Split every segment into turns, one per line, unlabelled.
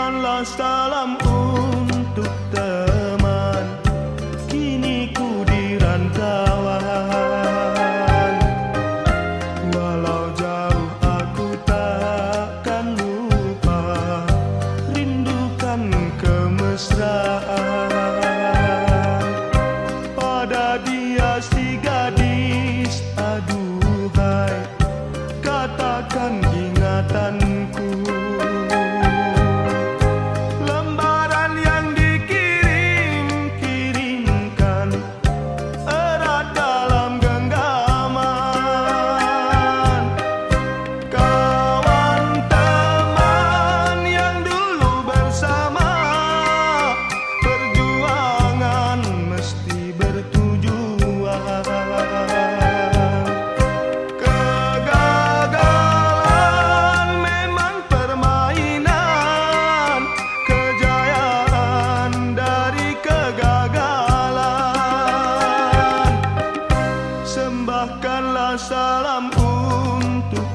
berikanlah salam untuk teman. Kini ku dirantau Sembahkanlah salam untuk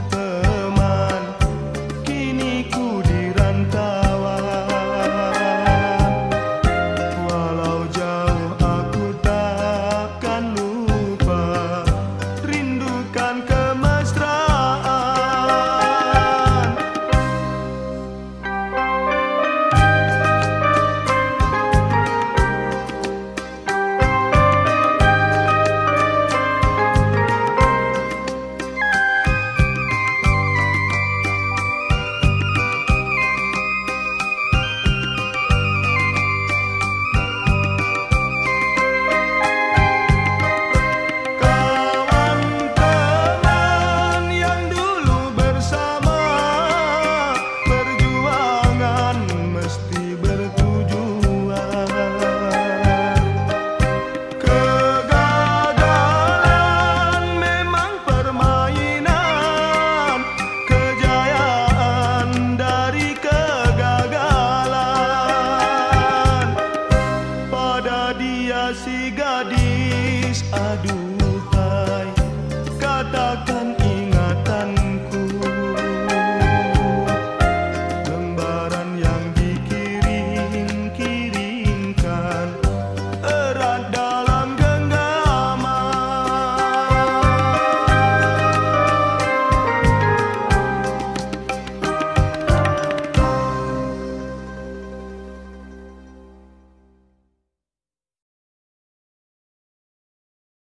duhai kataku